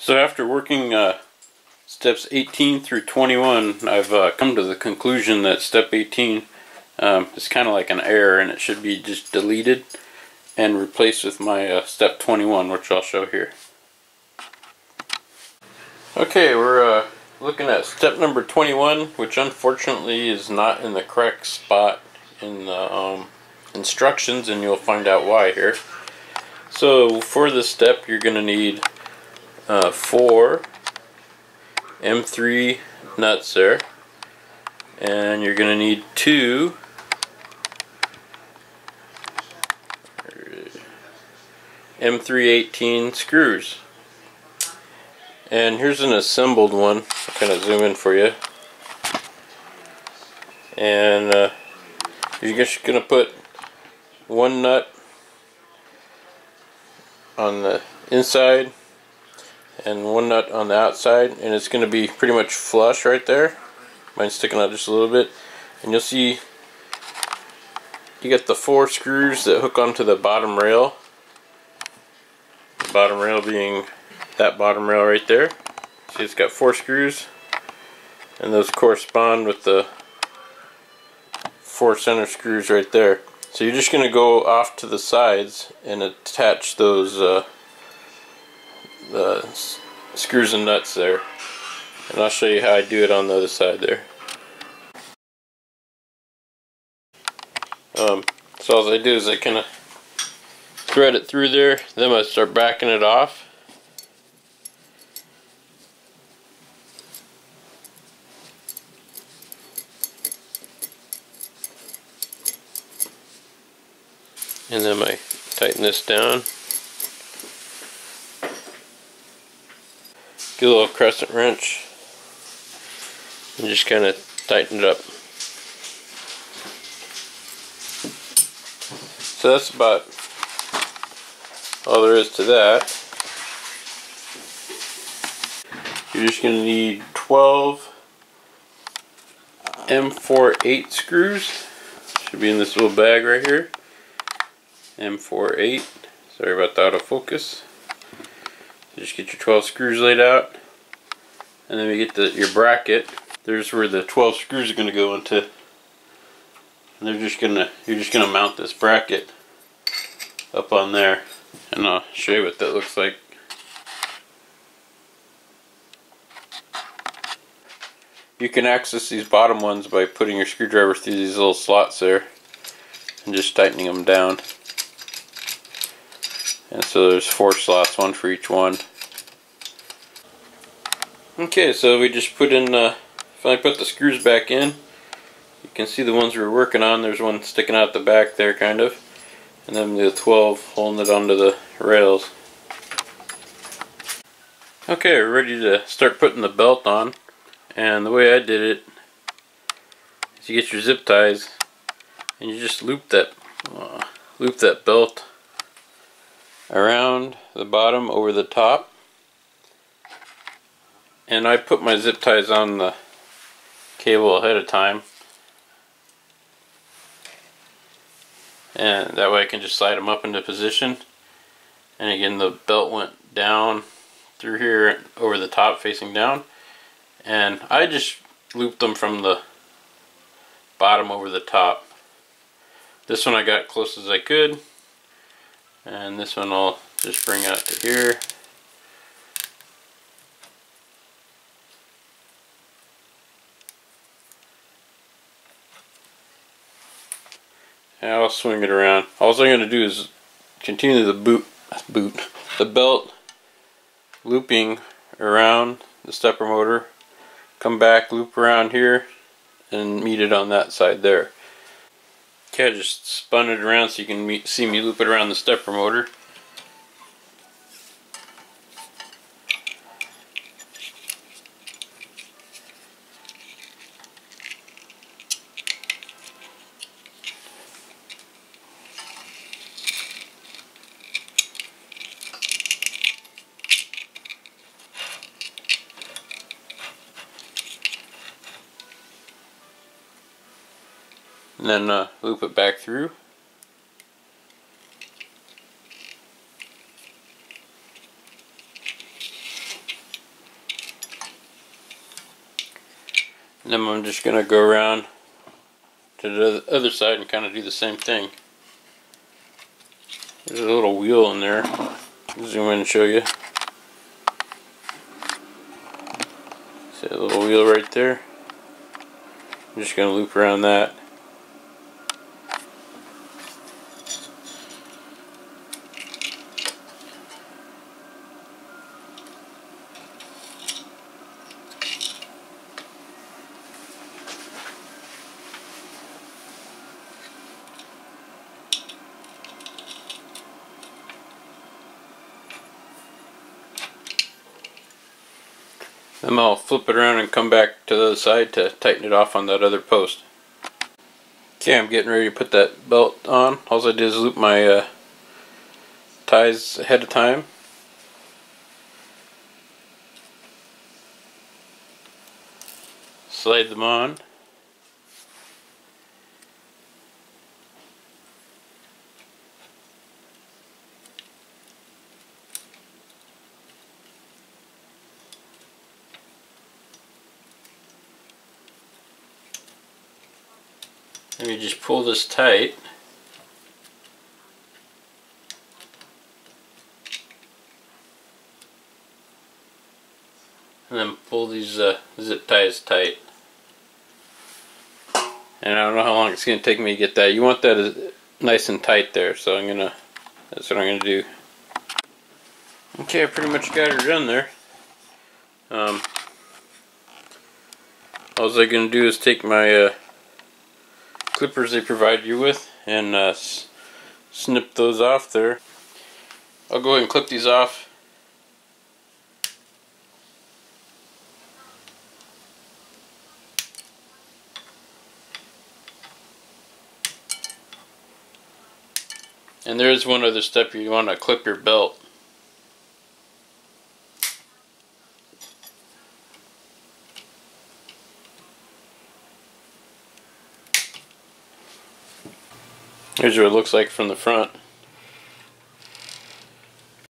So after working uh, steps 18 through 21, I've uh, come to the conclusion that step 18 um, is kind of like an error and it should be just deleted and replaced with my uh, step 21, which I'll show here. Okay, we're uh, looking at step number 21, which unfortunately is not in the correct spot in the um, instructions, and you'll find out why here. So for this step, you're going to need uh, four. M3 nuts there and you're gonna need two. M318 screws. And here's an assembled one. I'll kind of zoom in for you. And uh, you're just gonna put one nut on the inside and one nut on the outside and it's going to be pretty much flush right there. Mine's sticking out just a little bit. And you'll see you get the four screws that hook onto the bottom rail. Bottom rail being that bottom rail right there. See it's got four screws and those correspond with the four center screws right there. So you're just going to go off to the sides and attach those uh, the screws and nuts there. And I'll show you how I do it on the other side there. Um, so all I do is I kind of thread it through there, then I start backing it off. And then I tighten this down. Get a little crescent wrench and just kind of tighten it up. So that's about all there is to that. You're just going to need 12 M48 screws. Should be in this little bag right here. M48. Sorry about the autofocus. Just get your 12 screws laid out. And then we get the, your bracket. There's where the 12 screws are going to go into. And they're just going to, you're just going to mount this bracket up on there. And I'll show you what that looks like. You can access these bottom ones by putting your screwdriver through these little slots there and just tightening them down. And so there's four slots, one for each one. Okay, so we just put in, uh, finally put the screws back in. You can see the ones we were working on. There's one sticking out the back there, kind of. And then the 12 holding it onto the rails. Okay, we're ready to start putting the belt on. And the way I did it is you get your zip ties and you just loop that uh, loop that belt around the bottom over the top. And I put my zip ties on the cable ahead of time. And that way I can just slide them up into position. And again the belt went down through here over the top facing down. And I just looped them from the bottom over the top. This one I got close as I could and this one I'll just bring out to here And I'll swing it around. All I'm going to do is continue the boot, boot, the belt looping around the stepper motor. Come back, loop around here, and meet it on that side there. Okay, I just spun it around so you can see me loop it around the stepper motor. and then uh, loop it back through. And then I'm just going to go around to the other side and kind of do the same thing. There's a little wheel in there. I'll zoom in and show you. See a little wheel right there? I'm just going to loop around that. I'll flip it around and come back to the other side to tighten it off on that other post. Okay, I'm getting ready to put that belt on. All I did is loop my uh, ties ahead of time. Slide them on. Let me just pull this tight. And then pull these uh, zip ties tight. And I don't know how long it's going to take me to get that. You want that nice and tight there, so I'm going to, that's what I'm going to do. Okay, I pretty much got her done there. Um, all I'm going to do is take my uh, clippers they provide you with and uh, snip those off there. I'll go ahead and clip these off. And there is one other step you want to clip your belt. Here's what it looks like from the front.